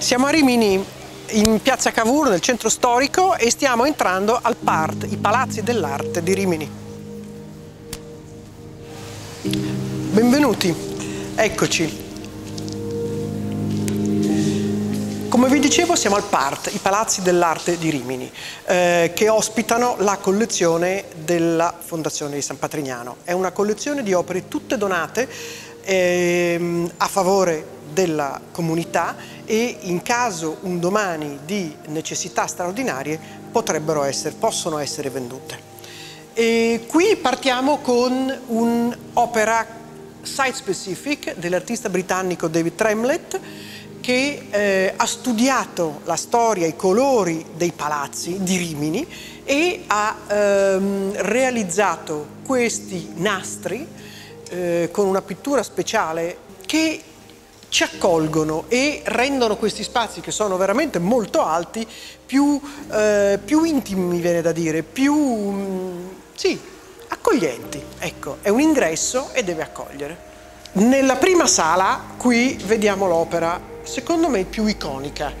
Siamo a Rimini in piazza Cavour nel centro storico e stiamo entrando al PART, i Palazzi dell'Arte di Rimini. Benvenuti, eccoci. Come vi dicevo siamo al PART, i Palazzi dell'Arte di Rimini, eh, che ospitano la collezione della Fondazione di San Patrignano. È una collezione di opere tutte donate ehm, a favore della comunità e in caso un domani di necessità straordinarie potrebbero essere, possono essere vendute. E qui partiamo con un'opera site specific dell'artista britannico David Tremlett che eh, ha studiato la storia, i colori dei palazzi di Rimini e ha ehm, realizzato questi nastri eh, con una pittura speciale che ci accolgono e rendono questi spazi che sono veramente molto alti più, eh, più intimi, mi viene da dire, più mm, sì, accoglienti. Ecco, è un ingresso e deve accogliere. Nella prima sala qui vediamo l'opera, secondo me, più iconica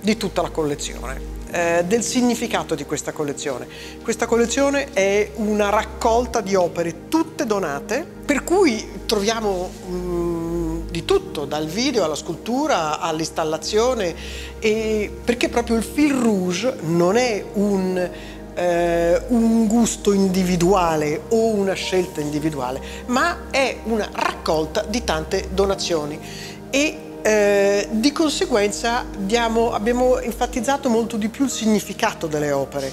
di tutta la collezione. Eh, del significato di questa collezione. Questa collezione è una raccolta di opere tutte donate, per cui troviamo mm, di tutto, dal video alla scultura all'installazione, perché proprio il fil rouge non è un, eh, un gusto individuale o una scelta individuale, ma è una raccolta di tante donazioni. E eh, di conseguenza diamo, abbiamo enfatizzato molto di più il significato delle opere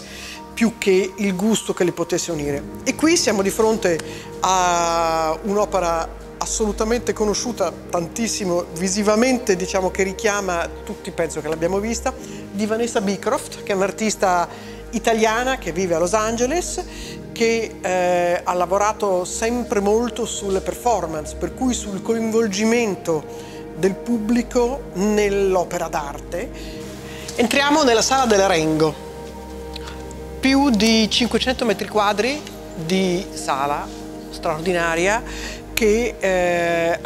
più che il gusto che le potesse unire. E qui siamo di fronte a un'opera assolutamente conosciuta tantissimo visivamente, diciamo che richiama tutti, penso che l'abbiamo vista, di Vanessa Beecroft, che è un'artista italiana che vive a Los Angeles, che eh, ha lavorato sempre molto sulle performance, per cui sul coinvolgimento del pubblico nell'opera d'arte. Entriamo nella sala dell'Arengo, più di 500 metri quadri di sala straordinaria che eh,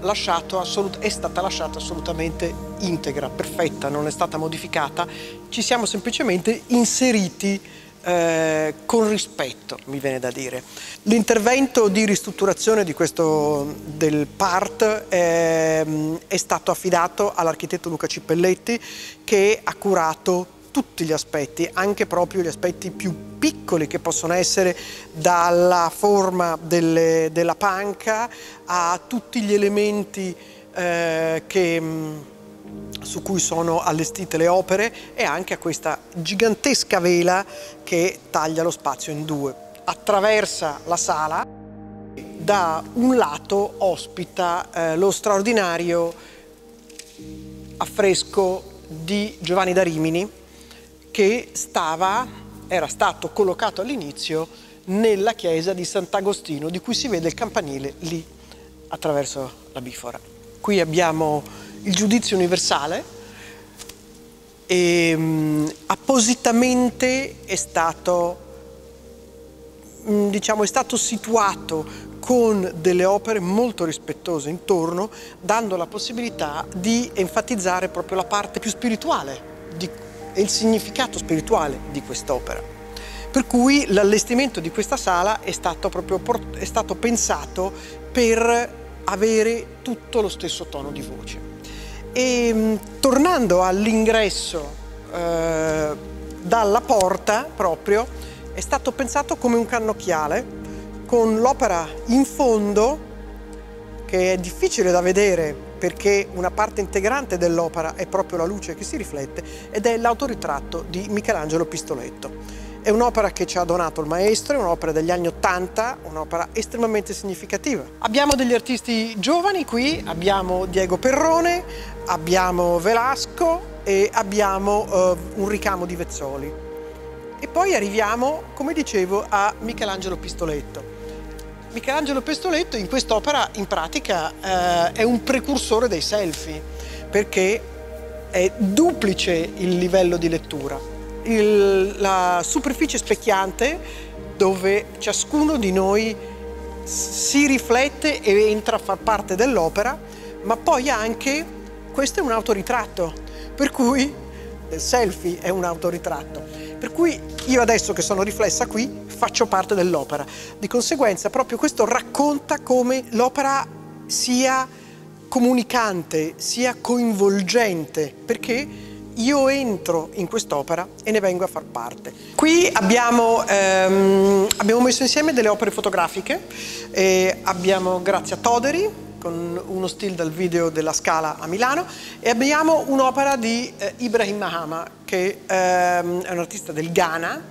lasciato è stata lasciata assolutamente integra, perfetta, non è stata modificata, ci siamo semplicemente inseriti eh, con rispetto, mi viene da dire. L'intervento di ristrutturazione di questo, del PART eh, è stato affidato all'architetto Luca Cippelletti che ha curato tutti gli aspetti, anche proprio gli aspetti più piccoli che possono essere dalla forma delle, della panca a tutti gli elementi eh, che, mm, su cui sono allestite le opere e anche a questa gigantesca vela che taglia lo spazio in due. Attraversa la sala, da un lato ospita eh, lo straordinario affresco di Giovanni da Rimini, che stava, era stato collocato all'inizio nella chiesa di Sant'Agostino, di cui si vede il campanile lì attraverso la bifora. Qui abbiamo il giudizio universale e um, appositamente è stato, um, diciamo, è stato situato con delle opere molto rispettose intorno, dando la possibilità di enfatizzare proprio la parte più spirituale di e il significato spirituale di quest'opera. Per cui l'allestimento di questa sala è stato, proprio, è stato pensato per avere tutto lo stesso tono di voce. E tornando all'ingresso eh, dalla porta proprio, è stato pensato come un cannocchiale con l'opera in fondo che è difficile da vedere perché una parte integrante dell'opera è proprio la luce che si riflette ed è l'autoritratto di Michelangelo Pistoletto. È un'opera che ci ha donato il maestro, è un'opera degli anni Ottanta, un'opera estremamente significativa. Abbiamo degli artisti giovani qui, abbiamo Diego Perrone, abbiamo Velasco e abbiamo uh, un ricamo di Vezzoli. E poi arriviamo, come dicevo, a Michelangelo Pistoletto. Michelangelo Pestoletto in quest'opera in pratica eh, è un precursore dei selfie perché è duplice il livello di lettura. Il, la superficie specchiante dove ciascuno di noi si riflette e entra a far parte dell'opera, ma poi anche questo è un autoritratto, per cui il selfie è un autoritratto. Per cui io adesso che sono riflessa qui faccio parte dell'opera. Di conseguenza proprio questo racconta come l'opera sia comunicante, sia coinvolgente, perché io entro in quest'opera e ne vengo a far parte. Qui abbiamo, ehm, abbiamo messo insieme delle opere fotografiche, abbiamo grazie a Toderi, con uno stile dal video della Scala a Milano e abbiamo un'opera di eh, Ibrahim Mahama che ehm, è un artista del Ghana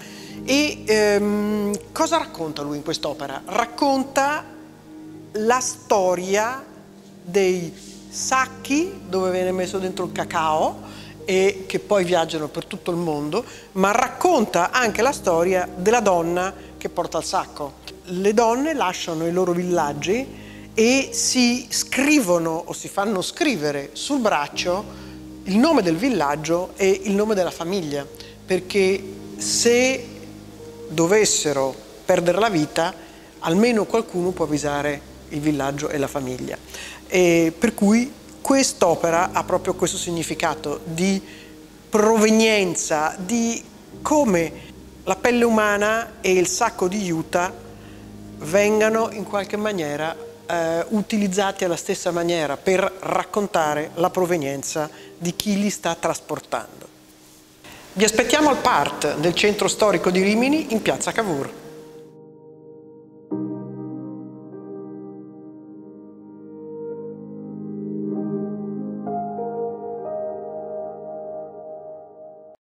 e ehm, cosa racconta lui in quest'opera? Racconta la storia dei sacchi dove viene messo dentro il cacao e che poi viaggiano per tutto il mondo, ma racconta anche la storia della donna che porta il sacco. Le donne lasciano i loro villaggi e si scrivono o si fanno scrivere sul braccio il nome del villaggio e il nome della famiglia, perché se dovessero perdere la vita, almeno qualcuno può avvisare il villaggio e la famiglia. E per cui quest'opera ha proprio questo significato di provenienza, di come la pelle umana e il sacco di juta vengano in qualche maniera eh, utilizzati alla stessa maniera per raccontare la provenienza di chi li sta trasportando. Vi aspettiamo al PART del centro storico di Rimini in piazza Cavour.